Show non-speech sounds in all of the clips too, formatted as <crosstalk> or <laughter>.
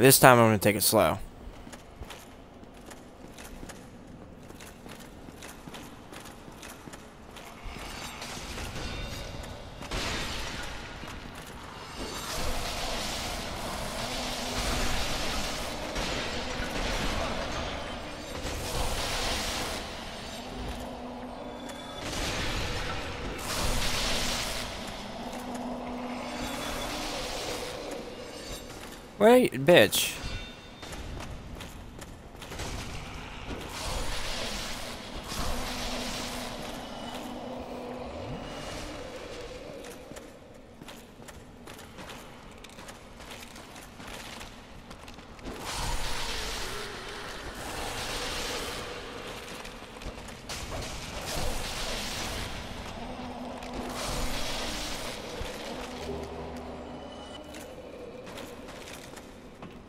This time I'm gonna take it slow. Wait, bitch.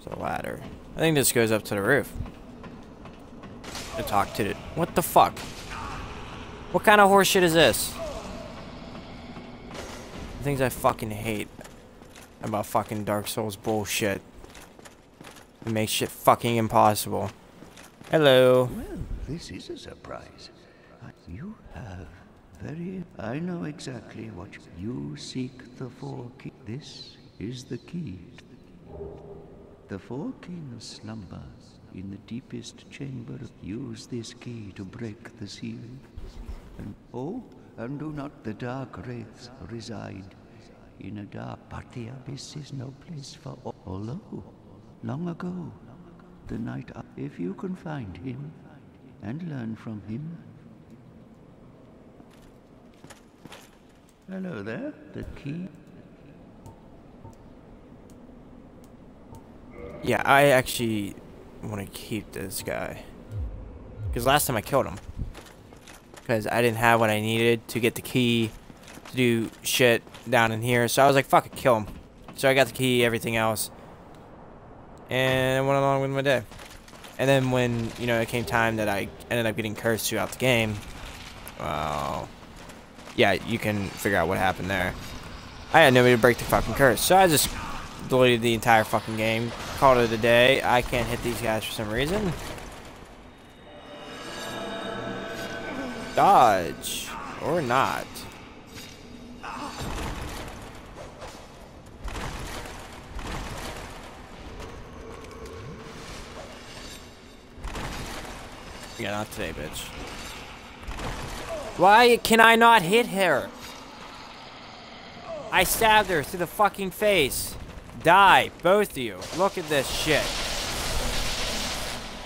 It's a ladder. I think this goes up to the roof. To talk to it. What the fuck? What kind of horseshit is this? The things I fucking hate about fucking Dark Souls bullshit. It makes shit fucking impossible. Hello. Well, this is a surprise. You have very. I know exactly what you, you seek. The four key. This is the key. The four kings slumber in the deepest chamber. Use this key to break the seal. And oh, and do not the dark wraiths reside in a dark. But the abyss is no place for. all. Although, long ago, the knight. If you can find him and learn from him. Hello there. The key. Yeah, I actually want to keep this guy. Because last time I killed him. Because I didn't have what I needed to get the key to do shit down in here. So I was like, fuck it, kill him. So I got the key, everything else. And I went along with my day. And then when, you know, it came time that I ended up getting cursed throughout the game. Well, yeah, you can figure out what happened there. I had nobody to break the fucking curse. So I just deleted the entire fucking game. Called it a day. I can't hit these guys for some reason. Dodge. Or not. Yeah, not today, bitch. Why can I not hit her? I stabbed her through the fucking face. Die, both of you. Look at this shit.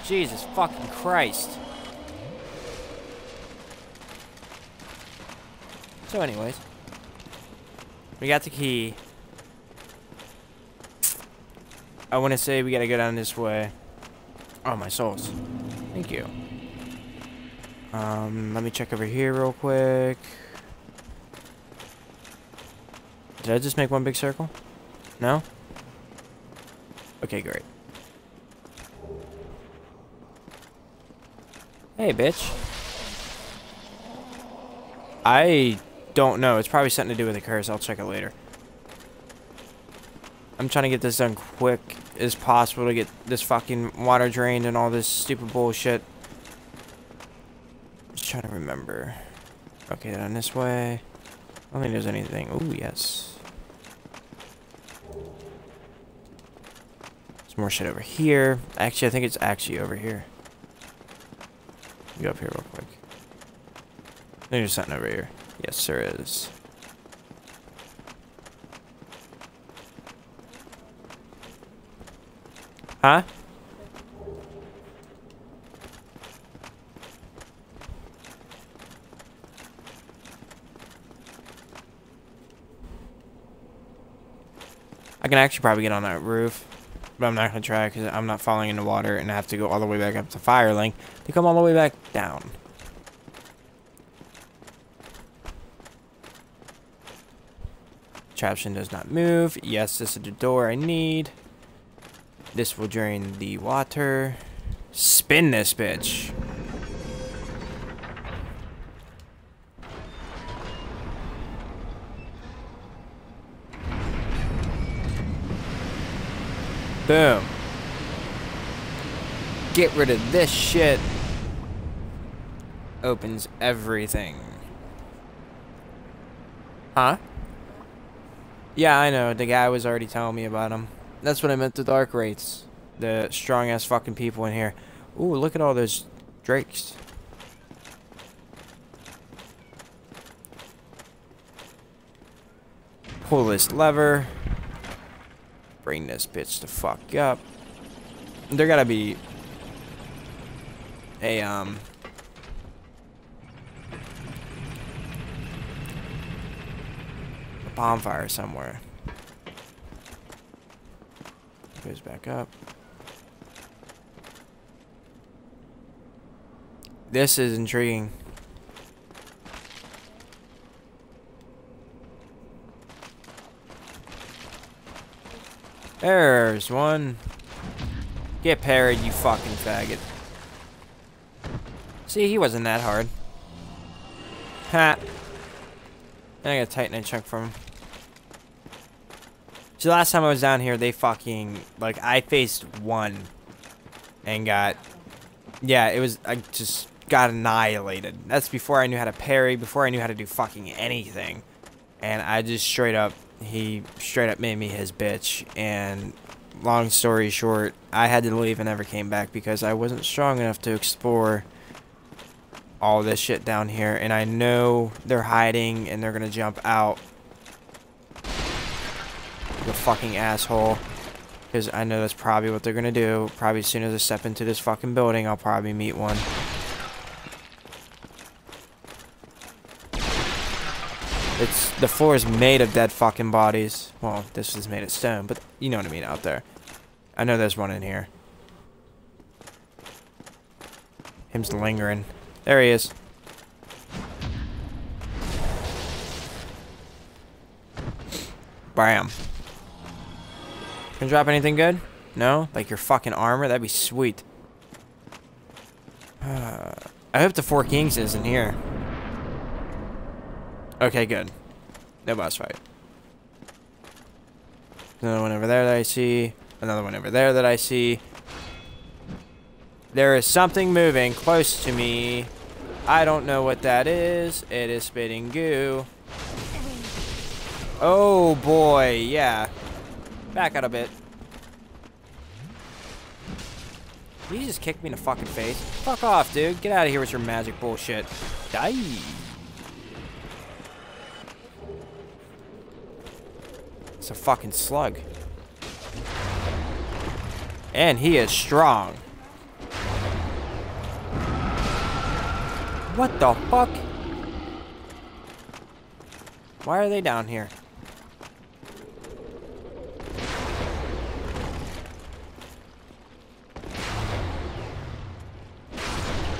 Jesus fucking Christ. So anyways. We got the key. I want to say we gotta go down this way. Oh, my souls. Thank you. Um, let me check over here real quick. Did I just make one big circle? No? Okay, great. Hey, bitch. I don't know. It's probably something to do with the curse. I'll check it later. I'm trying to get this done quick as possible to get this fucking water drained and all this stupid bullshit. Just trying to remember. Okay, down this way. I don't think there's anything. Oh, yes. There's more shit over here. Actually, I think it's actually over here. Go up here real quick. There's something over here. Yes, there is. Huh? I can actually probably get on that roof. But I'm not going to try because I'm not falling in the water and I have to go all the way back up to Firelink to come all the way back down. Traption does not move. Yes, this is the door I need. This will drain the water. Spin this bitch. Boom. get rid of this shit. Opens everything. Huh? Yeah, I know. The guy was already telling me about them. That's what I meant the dark wraiths. The strong ass fucking people in here. Ooh, look at all those drakes. Pull this lever. Bring this bitch the fuck up. There gotta be a um a bonfire somewhere. Goes back up. This is intriguing. There's one. Get parried, you fucking faggot. See, he wasn't that hard. Ha. I got a titanite chunk from him. See, last time I was down here, they fucking, like, I faced one and got, yeah, it was, I just got annihilated. That's before I knew how to parry, before I knew how to do fucking anything. And I just straight up he straight up made me his bitch. And long story short I had to leave and never came back because I wasn't strong enough to explore all this shit down here. And I know they're hiding and they're gonna jump out the fucking asshole. Because I know that's probably what they're gonna do. Probably as soon as I step into this fucking building I'll probably meet one It's the floor is made of dead fucking bodies. Well, this is made of stone, but you know what I mean out there. I know there's one in here. Him's lingering. There he is. Bam. Can drop anything good? No? Like your fucking armor? That'd be sweet. Uh, <sighs> I hope the Four Kings isn't here. Okay, good. No boss fight. Another one over there that I see. Another one over there that I see. There is something moving close to me. I don't know what that is. It is spitting goo. Oh boy, yeah. Back out a bit. You just kick me in the fucking face? Fuck off, dude. Get out of here with your magic bullshit. Die. It's a fucking slug. And he is strong. What the fuck? Why are they down here?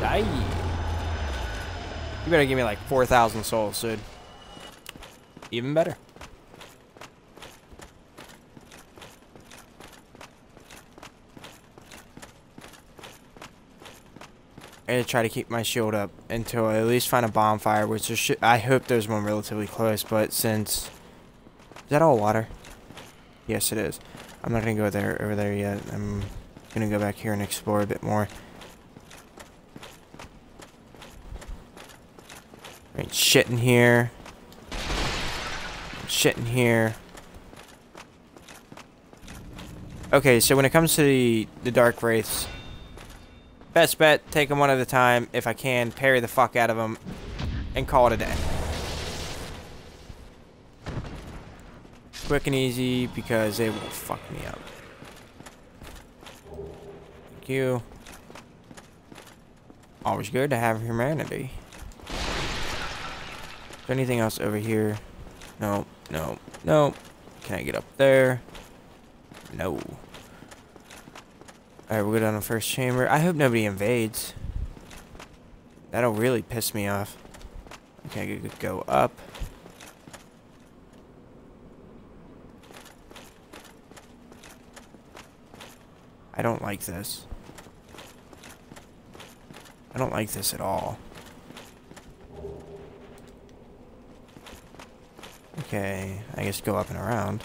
Die. You better give me like 4,000 souls, dude. Even better. I'm gonna try to keep my shield up until I at least find a bonfire, which I hope there's one relatively close, but since... Is that all water? Yes, it is. I'm not gonna go there over there yet. I'm gonna go back here and explore a bit more. Right, shit in here. Shit in here. Okay, so when it comes to the, the Dark Wraiths, Best bet, take them one at a time. If I can, parry the fuck out of them and call it a day. Quick and easy because they will fuck me up. Thank you. Always good to have humanity. Is there anything else over here? No, no, no. Can I get up there? No. Alright, we'll go down the first chamber. I hope nobody invades. That'll really piss me off. Okay, go up. I don't like this. I don't like this at all. Okay, I guess go up and around.